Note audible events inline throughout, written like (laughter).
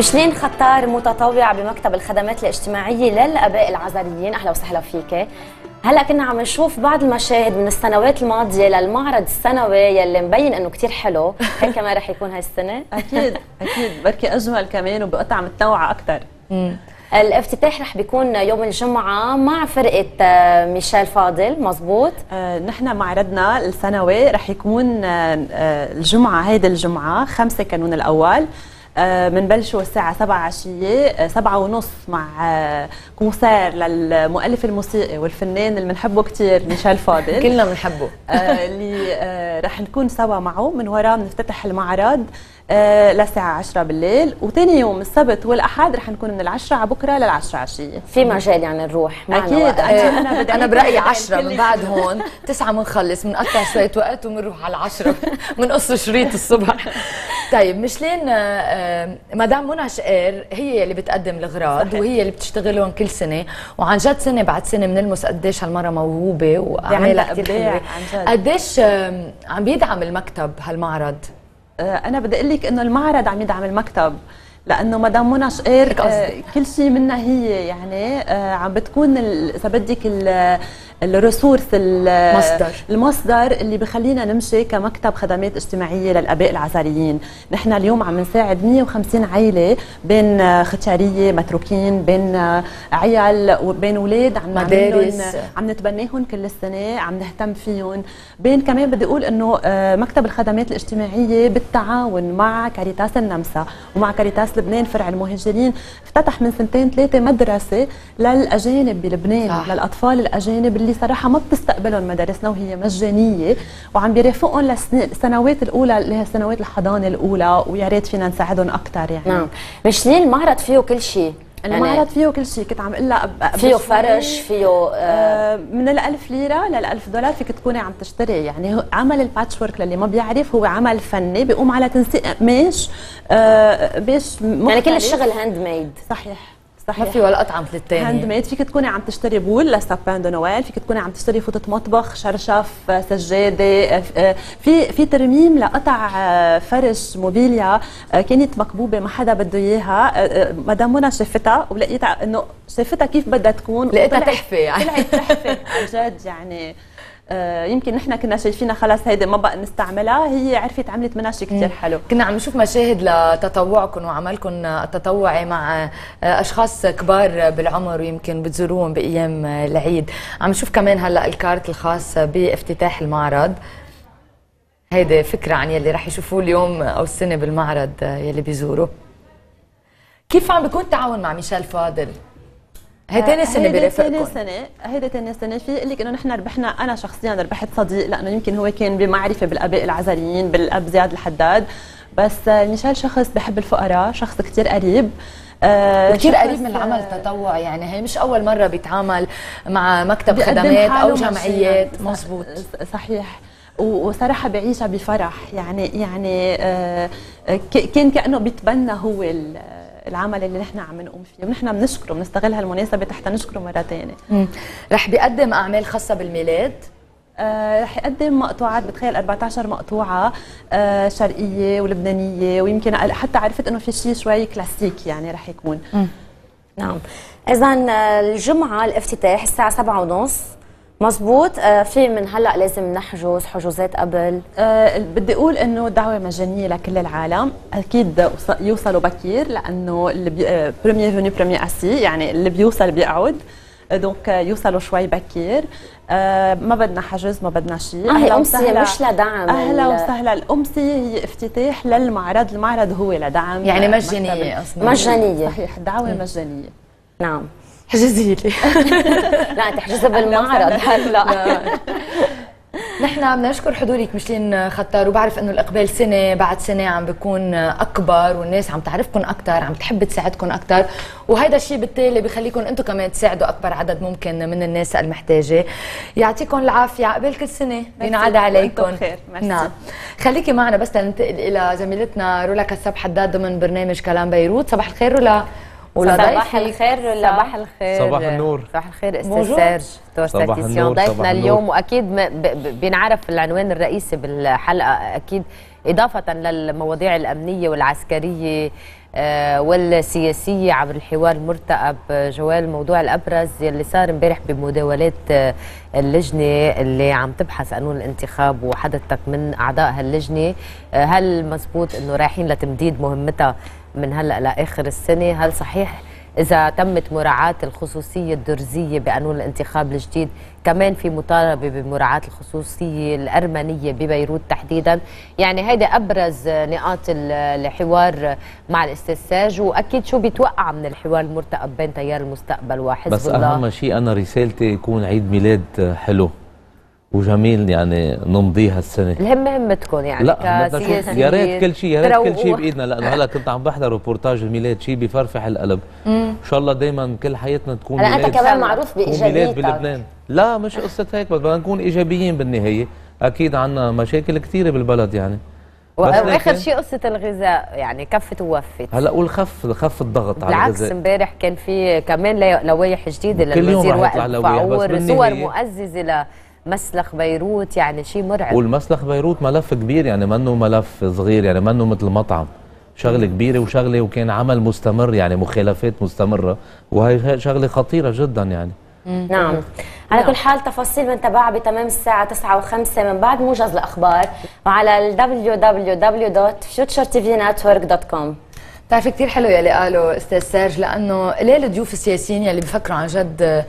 مشلين خطار متطوعة بمكتب الخدمات الاجتماعية للآباء العذريين أهلا وسهلا فيك. هلا كنا عم نشوف بعض المشاهد من السنوات الماضية للمعرض السنوي يلي مبين إنه كثير حلو. (laughs) هيك كمان رح يكون هاي السنة. أكيد أكيد. بركي أجمل كمان وبقطع متنوعة أكثر الافتتاح رح بيكون يوم الجمعة مع فرقة آه، ميشيل فاضل. مزبوط؟ آه نحن معرضنا السنوي رح يكون آه, آه، الجمعة هيدي الجمعة خمسة كانون الأول. بنبلشوا آه، الساعة 7 عشية 7 ونص مع كونسير للمؤلف الموسيقي والفنان اللي بنحبه كثير ميشيل فاضل. كلنا بنحبه. اللي رح نكون سوا معه من وراه بنفتتح المعرض. آه للساعة 10 بالليل. وثاني يوم السبت والأحد رح نكون من العشرة على بكرة للعشرة عشية في مجال يعني نروح. أكيد. أنا, أنا برأيي 10 من بعد هون. تسعة بنخلص بنقطع شوية وقت وبنروح على العشرة بنقص (laughs) شريط الصبح. طيب مشلين آه، آه، مدام منى شقير هي اللي بتقدم الأغراض صحيح. وهي اللي بتشتغلهم كل سنة. وعن جد سنة بعد سنة بنلمس قديش هالمرة موهوبة واعمالها كثير حلوة قديش عم بيدعم المكتب هالمعرض؟ أنا بدي أقول لك إنه المعرض عم يدعم المكتب لأنه مدام منى شقير آه، كل شيء منها هي يعني آه، عم بتكون إذا بدك ال ressource المصدر المصدر اللي بخلينا نمشي كمكتب خدمات اجتماعية للآباء اللعازريين، نحن اليوم عم نساعد 150 عائله بين ختيارية متروكين بين عيال وبين أولاد عم مدارس. عم نتبناهم كل السنة، عم نهتم فيهم، بين كمان بدي أقول إنه آه، مكتب الخدمات الاجتماعية بالتعاون مع كاريتاس النمسا ومع كاريتاس لبنان فرع المهاجرين افتتح من سنتين ثلاثة مدرسة للأجانب بلبنان صح. للأطفال الأجانب اللي اللي صراحة ما بتستقبلهم مدارسنا وهي مجانية وعم بيرافقهم للسنوات الأولى اللي هي سنوات الحضانة الأولى ويا ريت فينا نساعدهم أكثر يعني. نعم. مشلين المعرض فيه كل شيء المعرض يعني فيه كل شيء كنت عم أقول لها فيه فرش فيه آه, آه، من الألف ليرة للألف دولار فيك تكوني عم تشتري. يعني عمل ال patchwork للي ما بيعرف هو عمل فني بيقوم على تنسيق قماش آه patch يعني كل الشغل handmade صحيح. صحيح. ما في ولا قطعه مثل الثاني handmade فيك تكوني عم تشتري boules de sapin de Noël فيك تكوني عم تشتري فوطة مطبخ شرشف سجادة آه، في في ترميم لقطع آه، فرش موبيليا آه، كانت مكبوبة ما حدا بده إياها. مدام منى شافتها ولقيتها إنه شافتها كيف بدها تكون لقيتها تحفة يعني. طلعت تحفة. (laughs) عن جد يعني آه، يمكن نحن كنا شايفينها خلص هيدي ما بقى نستعملها هي عرفت عملت منها شيء كثير حلو. كنا عم نشوف مشاهد لتطوعكم وعملكم التطوعي مع آه، أشخاص كبار بالعمر ويمكن بتزوروهم بأيام العيد. عم نشوف كمان هلأ الكارت الخاص بافتتاح المعرض. هيدي فكرة عن يلي رح يشوفوه اليوم أو السنة بالمعرض آه، يلي بيزوروا كيف عم بيكون التعاون مع ميشيل فاضل؟ هي ثاني سنة برافقكم هيدي ثاني سنة هيدي ثاني سنة. في أقول لك انه نحن ربحنا أنا شخصيا ربحت صديق لأنه يمكن هو كان بمعرفة بالاباء العزريين بالأب زياد الحداد. بس ميشيل شخص بحب الفقراء شخص كثير قريب. آه كثير قريب من العمل التطوعي يعني هي مش أول مرة بيتعامل مع مكتب خدمات أو جمعيات. مزبوط صحيح. وصراحة بعيشها بفرح يعني يعني آه كان كأنه بيتبنى هو العمل اللي نحن عم نقوم فيه ونحن بنشكره بنستغل هالمناسبه حتى نشكره مرة ثانية رح بيقدم أعمال خاصة بالميلاد؟ آه رح يقدم مقطوعات بتخيل 14 مقطوعة آه شرقية ولبنانية ويمكن حتى عرفت إنه في شيء شوي كلاسيك يعني رح يكون. نعم. اذا آه، الجمعة الافتتاح الساعة 7:30 مزبوط؟ آه في من هلأ لازم نحجز حجوزات قبل. آه بدي أقول إنه دعوة مجانية لكل العالم. أكيد يوصلوا بكير لأنه اللي بي... premier venu premier assis يعني اللي بيوصل بيقعد. دونك يوصلوا شوي بكير. آه ما بدنا حجز ما بدنا شيء آه أهلا وسهلا. مش لدعم أهلا وسهلا. الأمسية هي افتتاح للمعرض المعرض هو لدعم يعني مجانية أصلا. مجانية. صحيح الدعوه مجانية. نعم. احجزي لي (laughs) لا تحجزها بالمعرض هلا. (laughs) نحن بدنا نشكر حضورك مشلين خطار وبعرف إنه الإقبال سنة بعد سنة عم بيكون أكبر والناس عم تعرفكم أكثر عم تحب تساعدكم أكثر وهذا الشيء بالتالي بخليكم أنتم كمان تساعدوا أكبر عدد ممكن من الناس المحتاجة. يعطيكم العافية عقبال كل سنة. بينعاد عليكم خير نعم. خليكي معنا بس لننتقل إلى زميلتنا رولا كسب حداد ضمن برنامج كلام بيروت. صباح الخير رولا صباح الخير صباح الخير؟ صباح النور. صباح الخير أستاذ سيرج. تورستاتيسيون ضيفنا اليوم وأكيد بينعرف العنوان الرئيسي بالحلقة. أكيد إضافة للمواضيع الأمنية والعسكرية والسياسية عبر الحوار المرتقب آه، جوال الموضوع الأبرز يلي صار امبارح بمداولات آه، اللجنة اللي عم تبحث قانون الانتخاب وحضرتك من أعضاء هاللجنة. هل مزبوط أنه رايحين لتمديد مهمتها من هلأ لآخر السنة؟ هل صحيح إذا تمت مراعاة الخصوصية الدرزية بقانون الانتخاب الجديد كمان في مطالبة بمراعاة الخصوصية الأرمنية ببيروت تحديدا. يعني هيدا أبرز نقاط الحوار مع الأستاذ ساج وأكيد شو بيتوقع من الحوار المرتقب بين تيار المستقبل وحزب الله؟ بس أهم شيء أنا رسالتي يكون عيد ميلاد حلو. وجميل يعني نمضيها السنة. الهم همتكم يعني لا يا ريت كل شيء يا ريت كل شيء بإيدنا. لأنه هلا كنت عم بحضر ريبورتاج الميلاد شيء بفرفح القلب. إن شاء الله دائما كل حياتنا تكون هلا أنت كمان معروف بإيجابيتك. ميلاد بلبنان. لا مش قصة هيك بدنا نكون إيجابيين بالنهاية. أكيد عندنا مشاكل كثيرة بالبلد يعني. وآخر شيء قصة الغذاء يعني كفت ووفت. هلا قول خف خف الضغط على الغذاء. بالعكس امبارح كان في كمان لوائح جديدة للوزير وائل فعور صور مؤززة مسلخ بيروت يعني شيء مرعب. والمسلخ بيروت ملف كبير يعني منه ملف صغير يعني منه مثل مطعم. شغلة كبيرة وشغلة وكان عمل مستمر يعني مخالفات مستمرة. وهي شغلة خطيرة جدا يعني. نعم. على كل حال تفاصيل بنتابعها بتمام الساعة 9 و5 من بعد موجز الأخبار وعلى www.futuretvnetwork.com بتعرفي كثير حلو يلي قاله أستاذ سيرج لأنه ليه الضيوف السياسيين يلي بيفكروا عن جد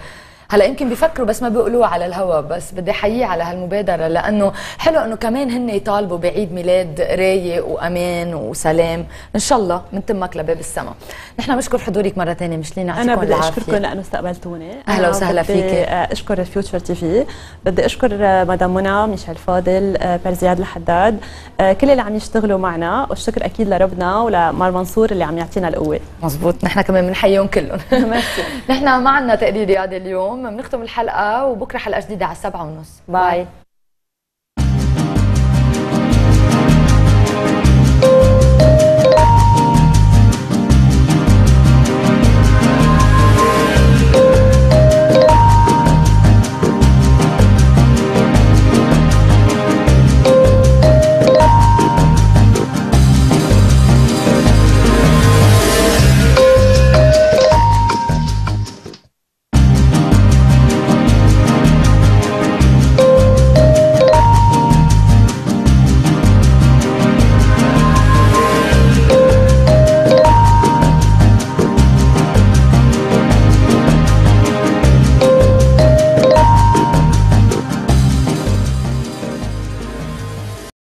هلا يمكن بيفكروا بس ما بيقولوها على الهوا بس بدي احييه على هالمبادرة لأنه حلو إنه كمان هن يطالبوا بعيد ميلاد رايق وأمان وسلام. إن شاء الله من تمك لباب السما. نحن بنشكر حضورك مرة ثانية ميشلين أنا بدي أشكركم لأنه استقبلتوني. أهلا وسهلا فيك أشكر ال Future TV. بدي أشكر مدام منى ميشيل فاضل بير الحداد. كل اللي عم يشتغلوا معنا والشكر أكيد لربنا ولمار منصور اللي عم يعطينا القوة. مزبوط. نحن كمان بنحييهم كلهم. (laughs) نحن ما عندنا تقرير رياضي اليوم. بنختم الحلقة وبكرة حلقة جديدة على السبعة ونص. bye.